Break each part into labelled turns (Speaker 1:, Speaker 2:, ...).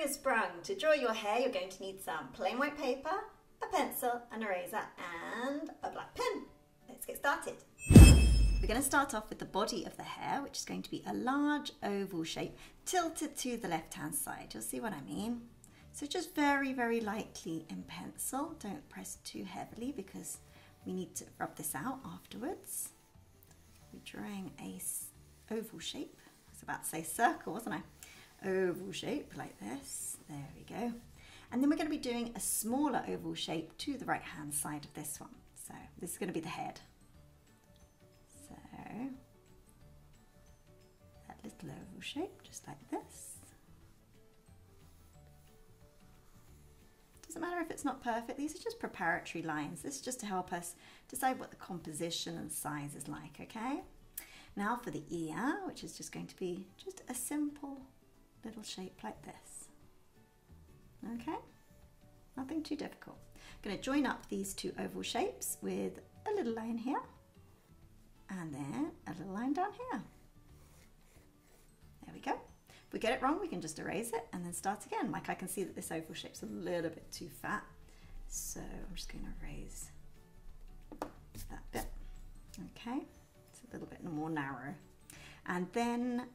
Speaker 1: spring has sprung. To draw your hare, you're going to need some plain white paper, a pencil, an eraser, and a black pen. Let's get started. We're going to start off with the body of the hare, which is going to be a large oval shape tilted to the left-hand side. You'll see what I mean. So just very, very lightly in pencil. Don't press too heavily because we need to rub this out afterwards. We're drawing a oval shape. I was about to say circle, wasn't I? Oval shape like this. There we go. And then we're going to be doing a smaller oval shape to the right hand side of this one. So this is going to be the head. So that little oval shape just like this. Doesn't matter if it's not perfect, these are just preparatory lines. This is just to help us decide what the composition and size is like, okay? Now for the ear, which is just going to be just a simple little shape like this. Okay, nothing too difficult. I'm going to join up these two oval shapes with a little line here and then a little line down here. There we go. If we get it wrong, we can just erase it and then start again. Like I can see that this oval shape's a little bit too fat. So I'm just going to erase that bit. Okay, it's a little bit more narrow. And then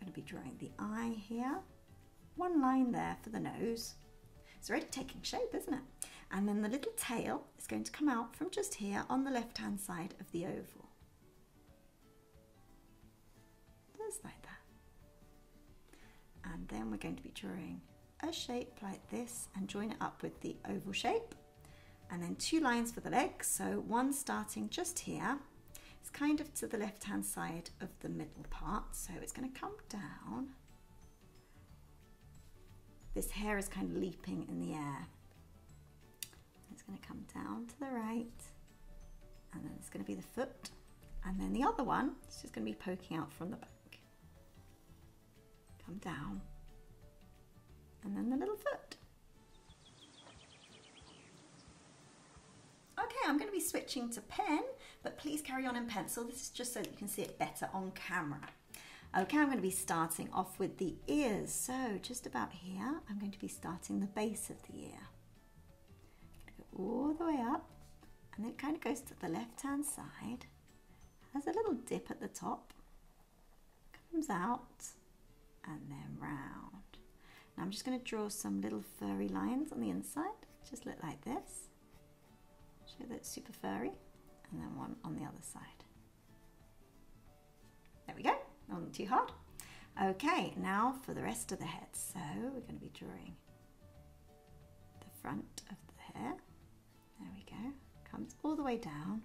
Speaker 1: going to be drawing the eye here. One line there for the nose. It's already taking shape, isn't it? And then the little tail is going to come out from just here on the left-hand side of the oval. Just like that. And then we're going to be drawing a shape like this and join it up with the oval shape. And then two lines for the legs. So one starting just here it's kind of to the left hand side of the middle part, so it's going to come down. This hare is kind of leaping in the air. It's going to come down to the right, and then it's going to be the foot, and then the other one is just going to be poking out from the back. Come down, and then the little foot. Okay, I'm going to be switching to pen, but please carry on in pencil. This is just so that you can see it better on camera. Okay, I'm going to be starting off with the ears. So just about here, I'm going to be starting the base of the ear. Go all the way up, and it kind of goes to the left-hand side. Has a little dip at the top, comes out, and then round. Now I'm just going to draw some little furry lines on the inside, just look like this. Show that's super furry and then one on the other side. There we go, not too hard. Okay, now for the rest of the head. So we're going to be drawing the front of the hare. There we go. Comes all the way down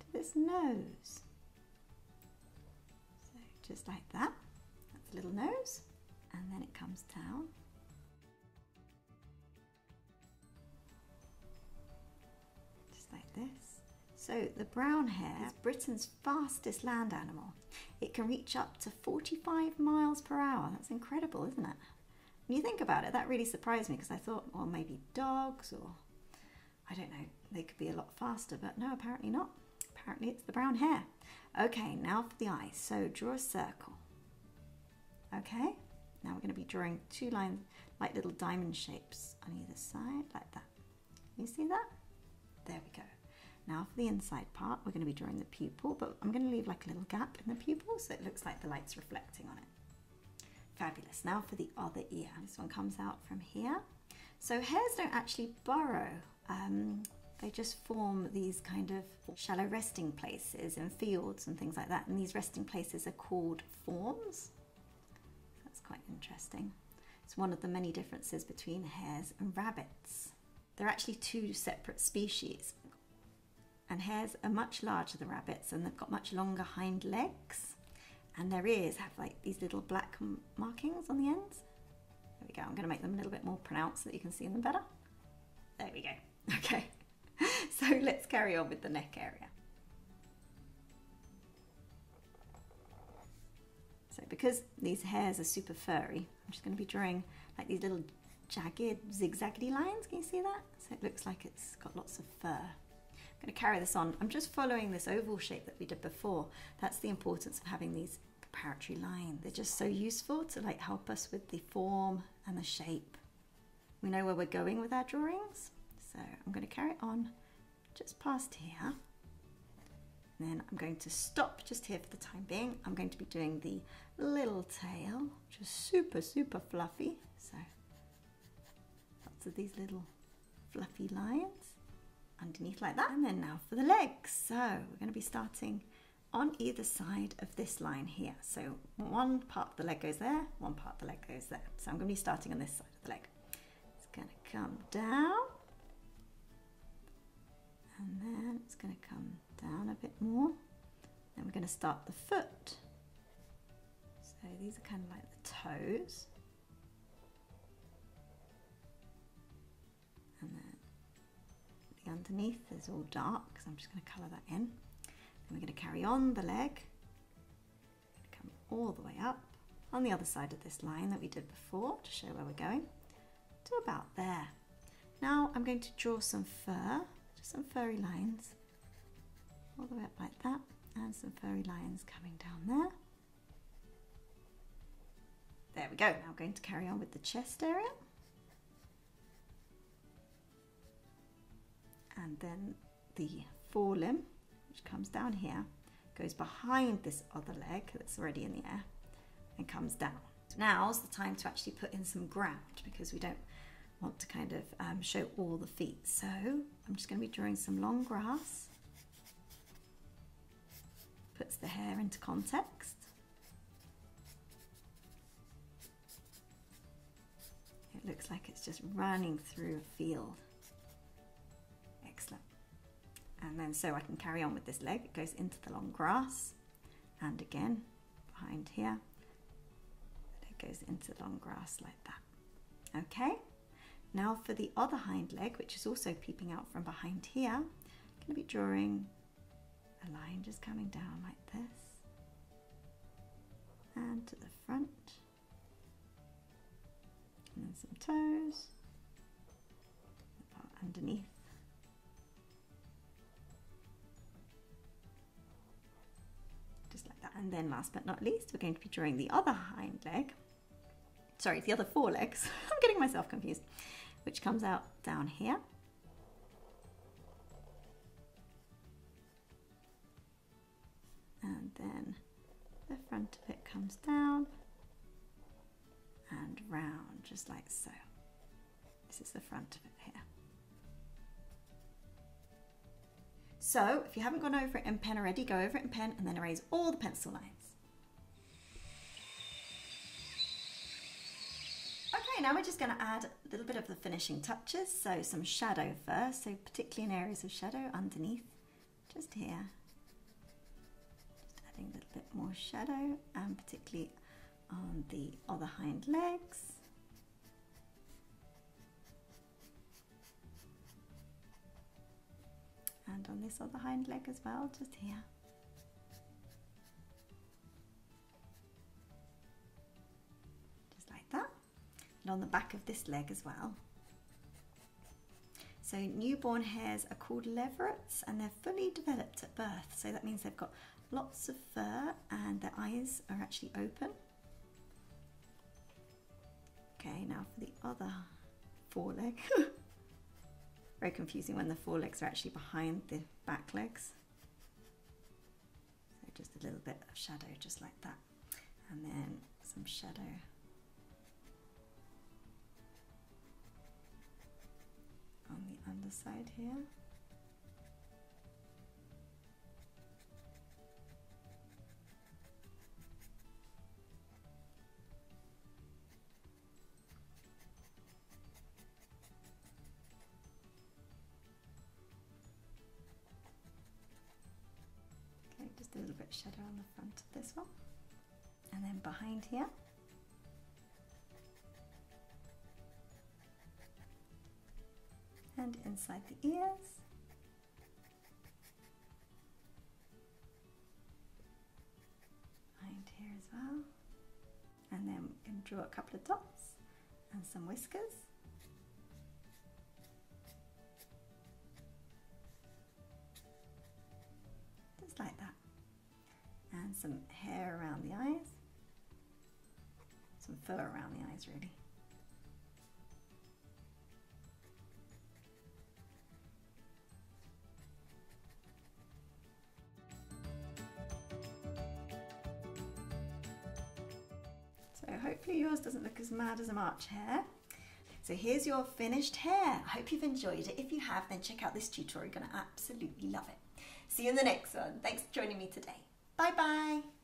Speaker 1: to this nose. So just like that. That's a little nose. And then it comes down So the brown hare is Britain's fastest land animal. It can reach up to 45 miles per hour. That's incredible, isn't it? When you think about it, that really surprised me because I thought, well, maybe dogs or I don't know, they could be a lot faster, but no, apparently not. Apparently it's the brown hare. Okay, now for the eyes. So draw a circle. Okay, now we're going to be drawing two lines like little diamond shapes on either side, like that. You see that? There we go. Now for the inside part, we're going to be drawing the pupil, but I'm going to leave like a little gap in the pupil so it looks like the light's reflecting on it. Fabulous. Now for the other ear. This one comes out from here. So hares don't actually burrow. Um, they just form these kind of shallow resting places in fields and things like that. And these resting places are called forms. That's quite interesting. It's one of the many differences between hares and rabbits. They're actually two separate species and hares are much larger than rabbits and they've got much longer hind legs and their ears have like these little black markings on the ends. There we go, I'm going to make them a little bit more pronounced so that you can see them better. There we go, okay. so let's carry on with the neck area. So because these hares are super furry, I'm just going to be drawing like these little jagged zigzaggy lines, can you see that? So it looks like it's got lots of fur. I'm going to carry this on. I'm just following this oval shape that we did before. That's the importance of having these preparatory line. They're just so useful to like help us with the form and the shape. We know where we're going with our drawings. So I'm going to carry on just past here. And then I'm going to stop just here for the time being. I'm going to be doing the little tail, which is super, super fluffy. So lots of these little fluffy lines underneath like that. And then now for the legs. So we're going to be starting on either side of this line here. So one part of the leg goes there, one part of the leg goes there. So I'm going to be starting on this side of the leg. It's going to come down and then it's going to come down a bit more. Then we're going to start the foot. So these are kind of like the toes. Underneath is all dark because I'm just going to colour that in. Then we're going to carry on the leg. Come all the way up on the other side of this line that we did before to show where we're going to about there. Now I'm going to draw some fur just some furry lines all the way up like that and some furry lines coming down there. There we go. Now I'm going to carry on with the chest area. And then the forelimb, which comes down here, goes behind this other leg that's already in the air and comes down. Now's the time to actually put in some ground because we don't want to kind of um, show all the feet. So I'm just going to be drawing some long grass. Puts the hare into context. It looks like it's just running through a field. And then so I can carry on with this leg. It goes into the long grass and again behind here. It goes into the long grass like that. Okay. Now for the other hind leg, which is also peeping out from behind here, I'm going to be drawing a line just coming down like this and to the front and then some toes underneath and then last but not least we're going to be drawing the other hind leg sorry the other forelegs I'm getting myself confused which comes out down here. And then the front of it comes down and round just like so. This is the front of it here. So if you haven't gone over it in pen already, go over it in pen and then erase all the pencil lines. Okay, now we're just going to add a little bit of the finishing touches. So some shadow first, so particularly in areas of shadow underneath, just here. Just adding a little bit more shadow and particularly on the other hind legs. On this other hind leg as well, just here. Just like that. And on the back of this leg as well. So newborn hares are called leverets and they're fully developed at birth. So that means they've got lots of fur and their eyes are actually open. Okay, now for the other foreleg. Very confusing when the forelegs are actually behind the back legs. So just a little bit of shadow just like that. And then some shadow on the underside here. Bit shadow on the front of this one. And then behind here. and inside the ears. Behind here as well. And then we can draw a couple of dots and some whiskers. Some hair around the eyes. some fur around the eyes really. So hopefully yours doesn't look as mad as a March hare. So here's your finished hare. I hope you've enjoyed it. If you have, then check out this tutorial. You're gonna absolutely love it. See you in the next one. Thanks for joining me today. Bye bye.